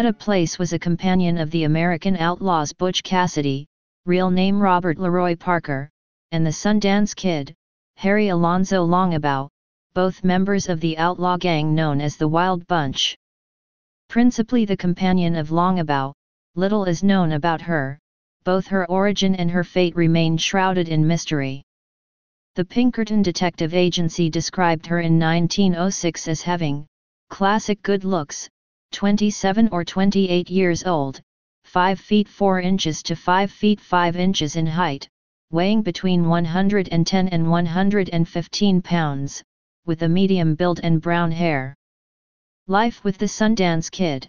Etta Place was a companion of the American outlaws Butch Cassidy, real name Robert Leroy Parker, and the Sundance Kid, Harry Alonzo Longabaugh, both members of the outlaw gang known as the Wild Bunch. Principally the companion of Longabaugh, little is known about her, both her origin and her fate remain shrouded in mystery. The Pinkerton Detective Agency described her in 1906 as having classic good looks, 27 or 28 years old, 5 feet 4 inches to 5 feet 5 inches in height, weighing between 110 and 115 pounds, with a medium build and brown hair. Life with the Sundance Kid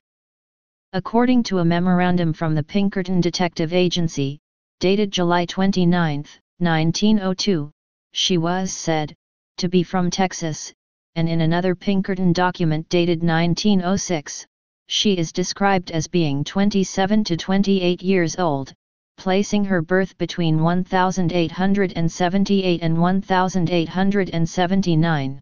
According to a memorandum from the Pinkerton Detective Agency, dated July 29, 1902, she was said, to be from Texas, and in another Pinkerton document dated 1906, she is described as being 27 to 28 years old, placing her birth between 1878 and 1879.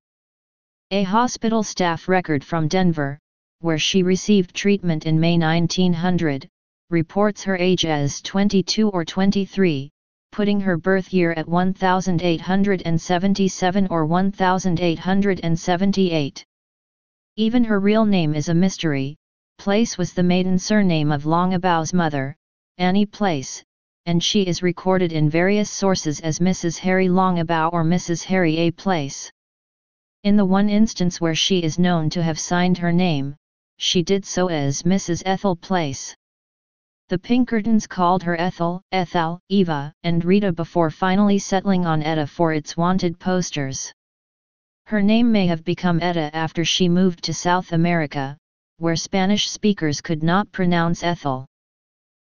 A hospital staff record from Denver, where she received treatment in May 1900, reports her age as 22 or 23, putting her birth year at 1877 or 1878. Even her real name is a mystery, Place was the maiden surname of Longabaugh's mother, Annie Place, and she is recorded in various sources as Mrs. Harry Longabaugh or Mrs. Harry A. Place. In the one instance where she is known to have signed her name, she did so as Mrs. Ethel Place. The Pinkertons called her Ethel, Ethel, Eva, and Rita before finally settling on Etta for its wanted posters. Her name may have become Etta after she moved to South America, where Spanish speakers could not pronounce Ethel.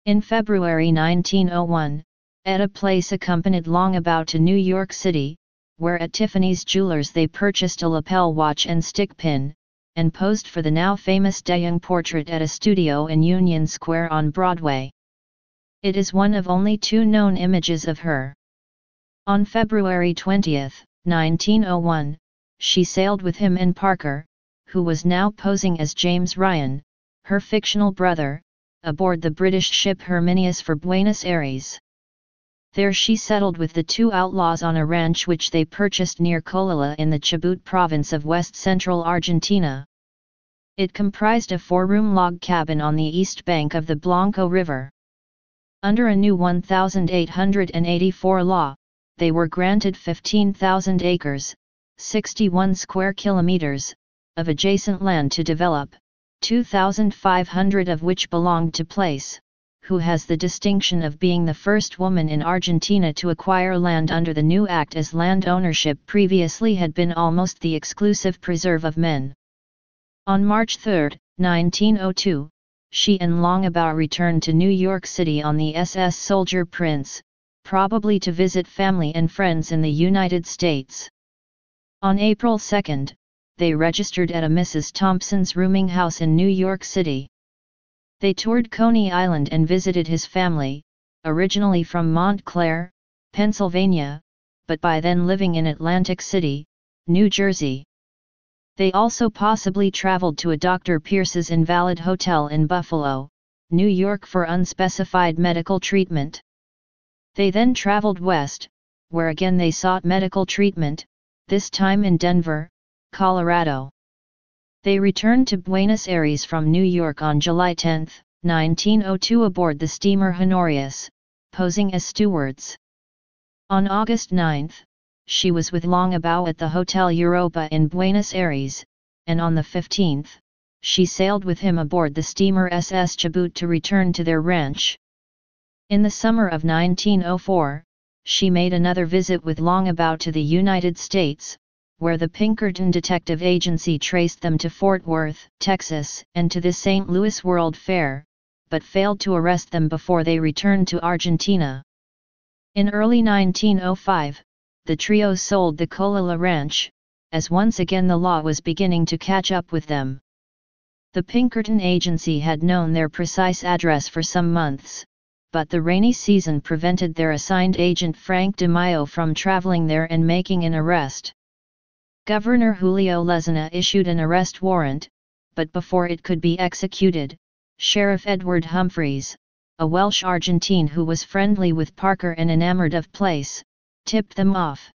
In February 1901, Etta Place accompanied Longabaugh to New York City, where at Tiffany's Jewelers they purchased a lapel watch and stick pin, and posed for the now famous DeYoung portrait at a studio in Union Square on Broadway. It is one of only two known images of her. On February 20, 1901, she sailed with him and Parker, who was now posing as James Ryan, her fictional brother, aboard the British ship Herminius for Buenos Aires. There she settled with the two outlaws on a ranch which they purchased near Cholila in the Chubut province of west-central Argentina. It comprised a four-room log cabin on the east bank of the Blanco River. Under a new 1884 law, they were granted 15,000 acres, 61 square kilometers, of adjacent land to develop, 2,500 of which belonged to Place, who has the distinction of being the first woman in Argentina to acquire land under the new act as land ownership previously had been almost the exclusive preserve of men. On March 3, 1902, she and Longabaugh returned to New York City on the SS Soldier Prince, probably to visit family and friends in the United States. On April 2, they registered at a Mrs. Thompson's rooming house in New York City. They toured Coney Island and visited his family, originally from Mont Clare, Pennsylvania, but by then living in Atlantic City, New Jersey. They also possibly traveled to a Dr. Pierce's Invalid Hotel in Buffalo, New York for unspecified medical treatment. They then traveled west, where again they sought medical treatment, this time in Denver, Colorado. They returned to Buenos Aires from New York on July 10, 1902 aboard the steamer Honorius, posing as stewards. On August 9, she was with Longabaugh at the Hotel Europa in Buenos Aires, and on the 15th, she sailed with him aboard the steamer SS Chubut to return to their ranch. In the summer of 1904, she made another visit with Longabaugh to the United States, where the Pinkerton Detective Agency traced them to Fort Worth, Texas, and to the St. Louis World Fair, but failed to arrest them before they returned to Argentina. In early 1905, the trio sold the Cholila Ranch, as once again the law was beginning to catch up with them. The Pinkerton Agency had known their precise address for some months, but the rainy season prevented their assigned agent Frank Dimaio from traveling there and making an arrest. Governor Julio Lezana issued an arrest warrant, but before it could be executed, Sheriff Edward Humphreys, a Welsh Argentine who was friendly with Parker and enamored of Place, tipped them off.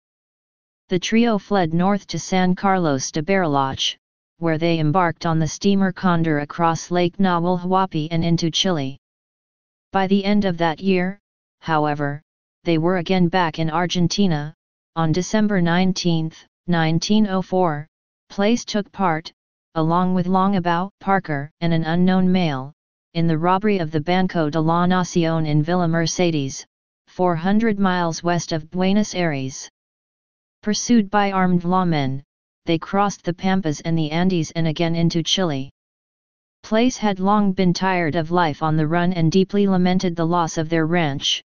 The trio fled north to San Carlos de Bariloche, where they embarked on the steamer Condor across Lake Nahuel Huapi and into Chile. By the end of that year, however, they were again back in Argentina. On December 19, 1904, Place took part, along with Longabaugh, Parker, and an unknown male, in the robbery of the Banco de la Nación in Villa Mercedes, 400 miles west of Buenos Aires. Pursued by armed lawmen, they crossed the Pampas and the Andes and again into Chile. Place had long been tired of life on the run and deeply lamented the loss of their ranch.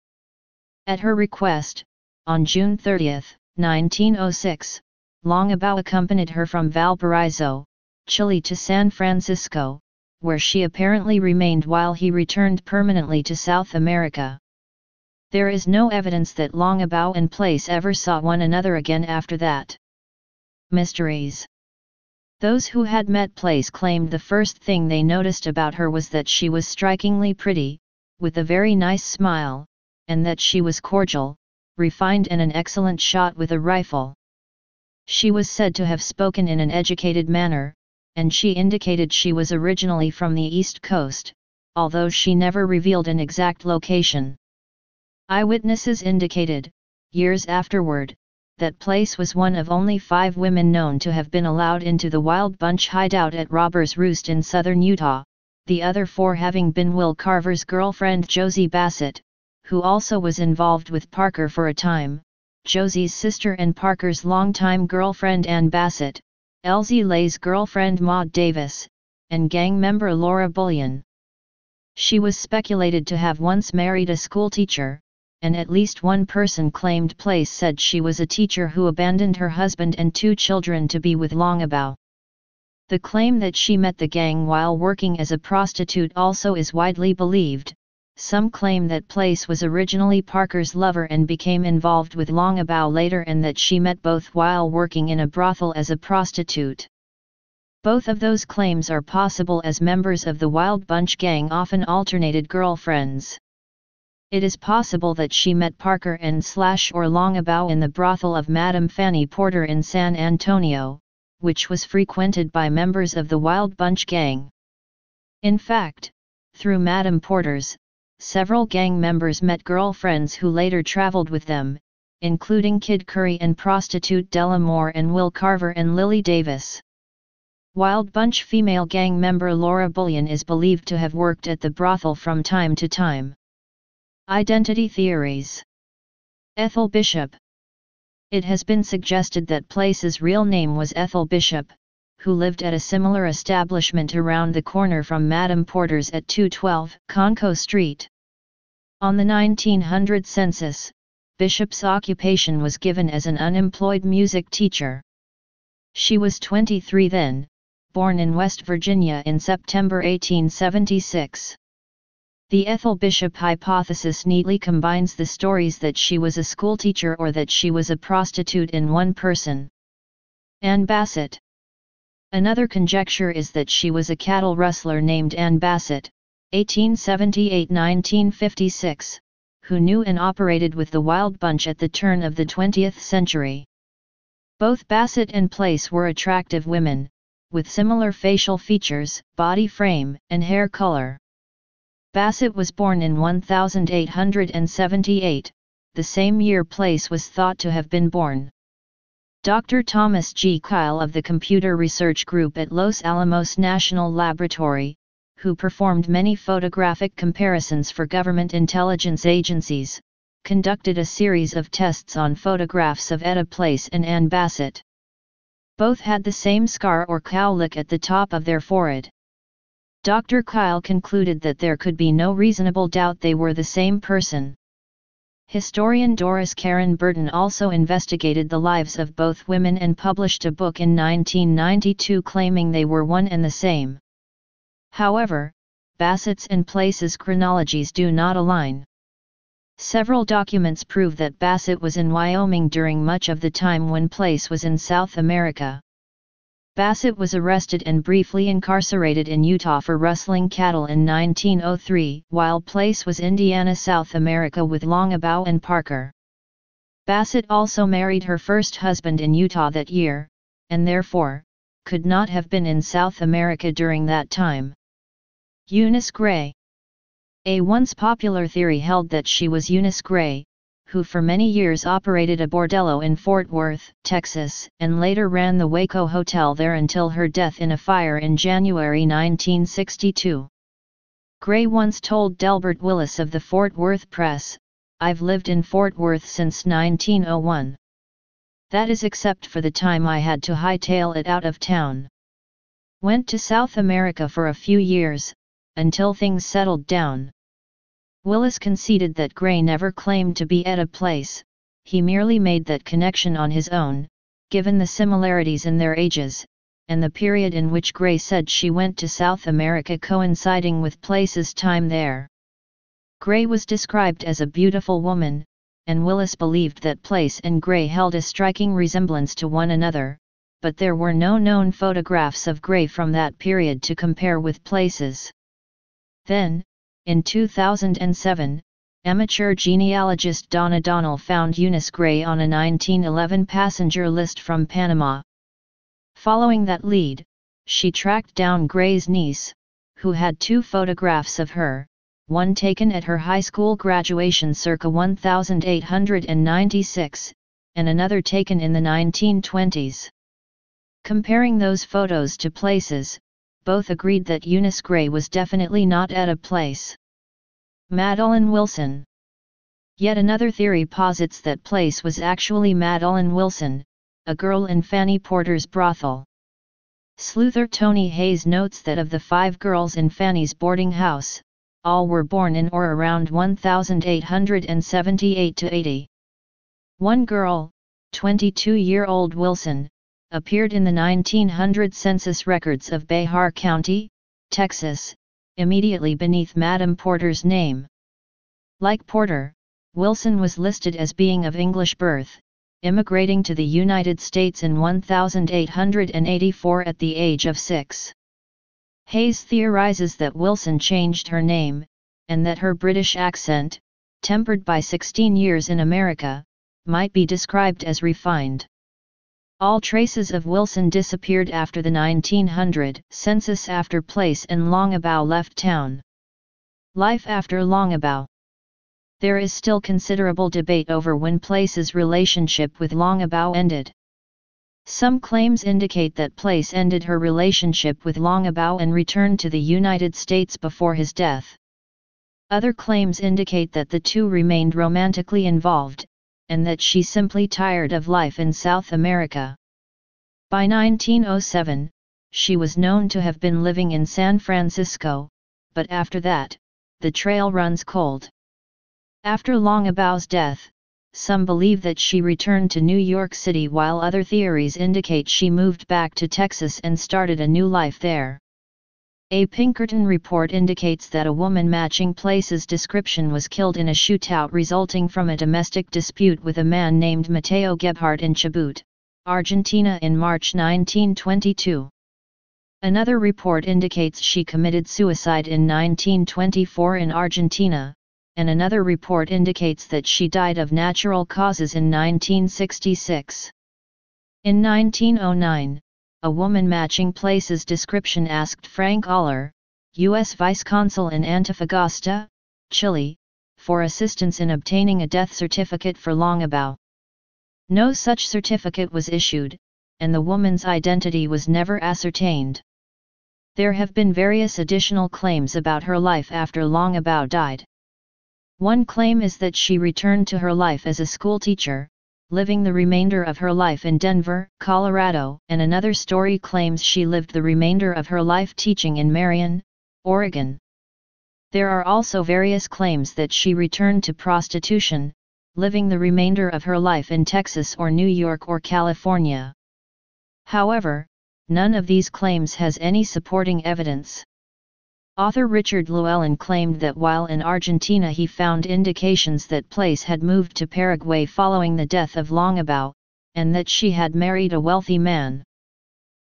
At her request, on June 30, 1906, Longabaugh accompanied her from Valparaiso, Chile to San Francisco, where she apparently remained while he returned permanently to South America. There is no evidence that Longabaugh and Place ever saw one another again after that. Mysteries Those who had met Place claimed the first thing they noticed about her was that she was strikingly pretty, with a very nice smile, and that she was cordial, refined and an excellent shot with a rifle. She was said to have spoken in an educated manner, and she indicated she was originally from the East Coast, although she never revealed an exact location. Eyewitnesses indicated, years afterward, that place was one of only five women known to have been allowed into the Wild Bunch hideout at Robber's Roost in southern Utah, the other four having been Will Carver's girlfriend Josie Bassett, who also was involved with Parker for a time, Josie's sister and Parker's longtime girlfriend Ann Bassett, Elzy Lay's girlfriend Maud Davis, and gang member Laura Bullion. She was speculated to have once married a schoolteacher, and at least one person claimed Place said she was a teacher who abandoned her husband and two children to be with Longabaugh. The claim that she met the gang while working as a prostitute also is widely believed. Some claim that Place was originally Parker's lover and became involved with Longabaugh later and that she met both while working in a brothel as a prostitute. Both of those claims are possible as members of the Wild Bunch gang often alternated girlfriends. It is possible that she met Parker and Slash or Longabaugh in the brothel of Madame Fanny Porter in San Antonio, which was frequented by members of the Wild Bunch gang. In fact, through Madame Porter's, several gang members met girlfriends who later traveled with them, including Kid Curry and prostitute Della Moore and Will Carver and Lily Davis. Wild Bunch female gang member Laura Bullion is believed to have worked at the brothel from time to time. Identity theories. Ethel Bishop. It has been suggested that Place's real name was Ethel Bishop, who lived at a similar establishment around the corner from Madame Porter's at 212 Concho Street. On the 1900 census, Bishop's occupation was given as an unemployed music teacher. She was 23 then, born in West Virginia in September 1876. The Ethel Bishop hypothesis neatly combines the stories that she was a schoolteacher or that she was a prostitute in one person. Ann Bassett Another conjecture is that she was a cattle rustler named Ann Bassett, 1878-1956, who knew and operated with the Wild Bunch at the turn of the 20th century. Both Bassett and Place were attractive women, with similar facial features, body frame, and hair color. Bassett was born in 1878, the same year Place was thought to have been born. Dr. Thomas G. Kyle of the Computer Research Group at Los Alamos National Laboratory, who performed many photographic comparisons for government intelligence agencies, conducted a series of tests on photographs of Etta Place and Ann Bassett. Both had the same scar or cowlick at the top of their forehead. Dr. Kyle concluded that there could be no reasonable doubt they were the same person. Historian Doris Karren Burton also investigated the lives of both women and published a book in 1992 claiming they were one and the same. However, Bassett's and Place's chronologies do not align. Several documents prove that Bassett was in Wyoming during much of the time when Place was in South America. Bassett was arrested and briefly incarcerated in Utah for rustling cattle in 1903, while Place was in Indiana, South America with Longabaugh and Parker. Bassett also married her first husband in Utah that year, and therefore, could not have been in South America during that time. Eunice Gray A once popular theory held that she was Eunice Gray, who for many years operated a bordello in Fort Worth, Texas, and later ran the Waco Hotel there until her death in a fire in January 1962. Gray once told Delbert Willis of the Fort Worth Press, I've lived in Fort Worth since 1901. That is except for the time I had to hightail it out of town. Went to South America for a few years, until things settled down. Willis conceded that Gray never claimed to be Etta Place, he merely made that connection on his own, given the similarities in their ages, and the period in which Gray said she went to South America coinciding with Place's time there. Gray was described as a beautiful woman, and Willis believed that Place and Gray held a striking resemblance to one another, but there were no known photographs of Gray from that period to compare with Place's. Then, in 2007, amateur genealogist Donna Donnell found Eunice Gray on a 1911 passenger list from Panama. Following that lead, she tracked down Gray's niece, who had two photographs of her, one taken at her high school graduation circa 1896, and another taken in the 1920s. Comparing those photos to places, both agreed that Eunice Gray was definitely not Etta Place. Madeline Wilson Yet another theory posits that place was actually Madeline Wilson, a girl in Fanny Porter's brothel. Sleuther Tony Hayes notes that of the five girls in Fanny's boarding house, all were born in or around 1878 to 80. One girl, 22-year-old Wilson, appeared in the 1900 census records of Bexar County, Texas, immediately beneath Madam Porter's name. Like Porter, Wilson was listed as being of English birth, immigrating to the United States in 1884 at the age of six. Hayes theorizes that Wilson changed her name, and that her British accent, tempered by 16 years in America, might be described as refined. All traces of Wilson disappeared after the 1900 census after Place and Longabaugh left town. Life after Longabaugh There is still considerable debate over when Place's relationship with Longabaugh ended. Some claims indicate that Place ended her relationship with Longabaugh and returned to the United States before his death. Other claims indicate that the two remained romantically involved, and that she simply tired of life in South America. By 1907, she was known to have been living in San Francisco, but after that, the trail runs cold. After Longabaugh's death, some believe that she returned to New York City while other theories indicate she moved back to Texas and started a new life there. A Pinkerton report indicates that a woman matching Place's description was killed in a shootout resulting from a domestic dispute with a man named Mateo Gebhardt in Chubut, Argentina in March 1922. Another report indicates she committed suicide in 1924 in Argentina, and another report indicates that she died of natural causes in 1966. In 1909, a woman matching Place's description asked Frank Aller, U.S. Vice Consul in Antofagasta, Chile, for assistance in obtaining a death certificate for Longabaugh. No such certificate was issued, and the woman's identity was never ascertained. There have been various additional claims about her life after Longabaugh died. One claim is that she returned to her life as a schoolteacher, living the remainder of her life in Denver, Colorado, and another story claims she lived the remainder of her life teaching in Marion, Oregon. There are also various claims that she returned to prostitution, living the remainder of her life in Texas or New York or California. However, none of these claims has any supporting evidence. Author Richard Llewellyn claimed that while in Argentina he found indications that Place had moved to Paraguay following the death of Longabaugh, and that she had married a wealthy man.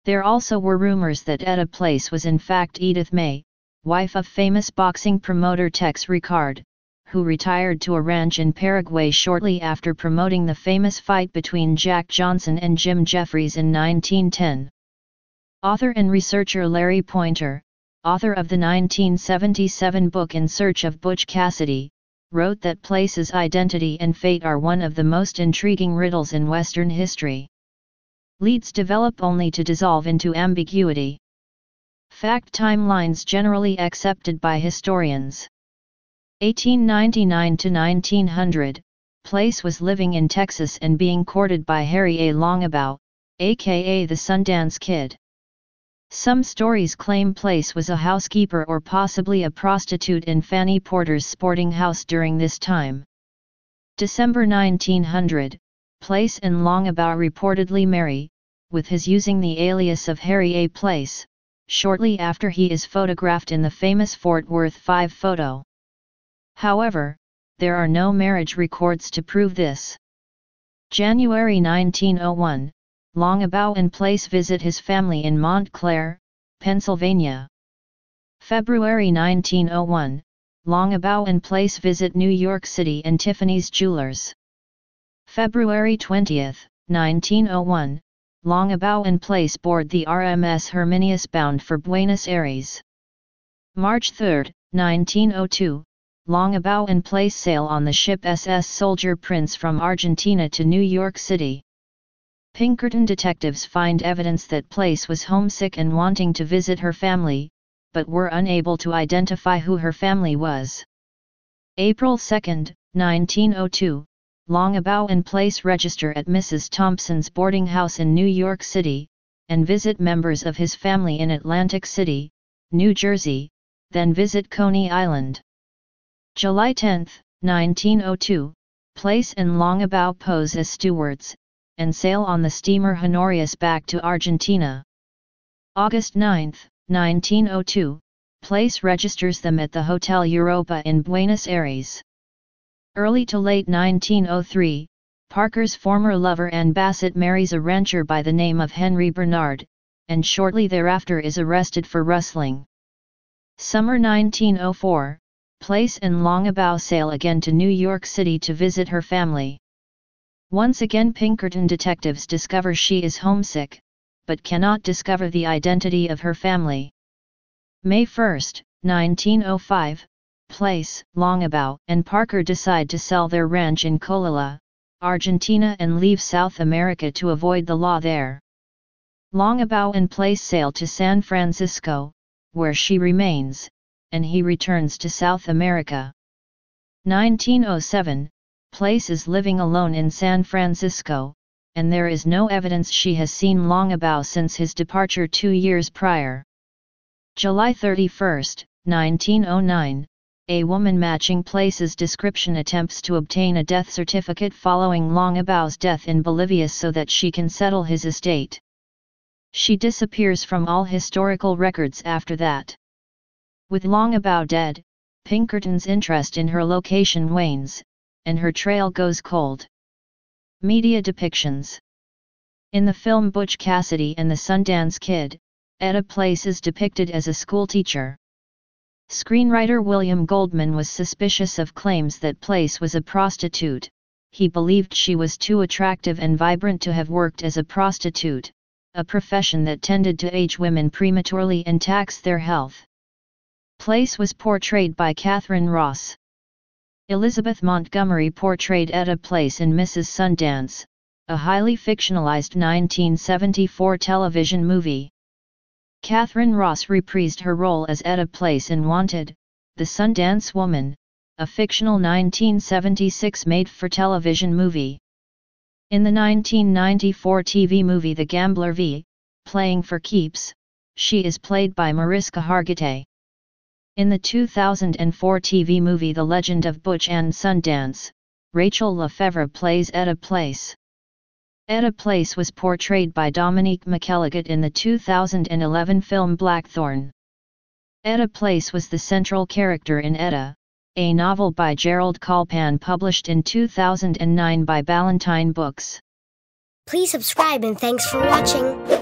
There also were rumors that Etta Place was in fact Edith May, wife of famous boxing promoter Tex Rickard, who retired to a ranch in Paraguay shortly after promoting the famous fight between Jack Johnson and Jim Jeffries in 1910. Author and researcher Larry Pointer, author of the 1977 book In Search of Butch Cassidy, wrote that Place's identity and fate are one of the most intriguing riddles in Western history. Leads develop only to dissolve into ambiguity. Fact timelines generally accepted by historians. 1899 to 1900, Place was living in Texas and being courted by Harry A. Longabaugh, aka the Sundance Kid. Some stories claim Place was a housekeeper or possibly a prostitute in Fanny Porter's sporting house during this time. December 1900, Place and Longabaugh reportedly marry, with his using the alias of Harry A. Place, shortly after he is photographed in the famous Fort Worth 5 photo. However, there are no marriage records to prove this. January 1901, Longabaugh and Place visit his family in Mont Clare, Pennsylvania. February 1901, Longabaugh and Place visit New York City and Tiffany's Jewelers. February 20, 1901, Longabaugh and Place board the RMS Herminius bound for Buenos Aires. March 3, 1902, Longabaugh and Place sail on the ship SS Soldier Prince from Argentina to New York City. Pinkerton detectives find evidence that Place was homesick and wanting to visit her family, but were unable to identify who her family was. April 2, 1902, Longabaugh and Place register at Mrs. Thompson's boarding house in New York City, and visit members of his family in Atlantic City, New Jersey, then visit Coney Island. July 10, 1902, Place and Longabaugh pose as stewards, and sail on the steamer Honorius back to Argentina. August 9, 1902, Place registers them at the Hotel Europa in Buenos Aires. Early to late 1903, Parker's former lover Ann Bassett marries a rancher by the name of Henry Bernard, and shortly thereafter is arrested for rustling. Summer 1904, Place and Longabaugh sail again to New York City to visit her family. Once again Pinkerton detectives discover she is homesick, but cannot discover the identity of her family. May 1, 1905, Place, Longabaugh and Parker decide to sell their ranch in Cholila, Argentina and leave South America to avoid the law there. Longabaugh and Place sail to San Francisco, where she remains, and he returns to South America. 1907, Place is living alone in San Francisco, and there is no evidence she has seen Longabaugh since his departure two years prior. July 31, 1909, a woman matching Place's description attempts to obtain a death certificate following Longabaugh's death in Bolivia so that she can settle his estate. She disappears from all historical records after that. With Longabaugh dead, Pinkerton's interest in her location wanes, and her trail goes cold. Media depictions In the film Butch Cassidy and the Sundance Kid, Etta Place is depicted as a schoolteacher. Screenwriter William Goldman was suspicious of claims that Place was a prostitute, he believed she was too attractive and vibrant to have worked as a prostitute, a profession that tended to age women prematurely and tax their health. Place was portrayed by Katharine Ross. Elizabeth Montgomery portrayed Etta Place in Mrs. Sundance, a highly fictionalized 1974 television movie. Katharine Ross reprised her role as Etta Place in Wanted, The Sundance Woman, a fictional 1976 made-for-television movie. In the 1994 TV movie The Gambler v. Playing for Keeps, she is played by Mariska Hargitay. In the 2004 TV movie The Legend of Butch and Sundance, Rachel Lefevre plays Etta Place. Etta Place was portrayed by Dominique McElligott in the 2011 film Blackthorn. Etta Place was the central character in Etta, a novel by Gerald Kolpan published in 2009 by Ballantine Books. Please subscribe and thanks for watching.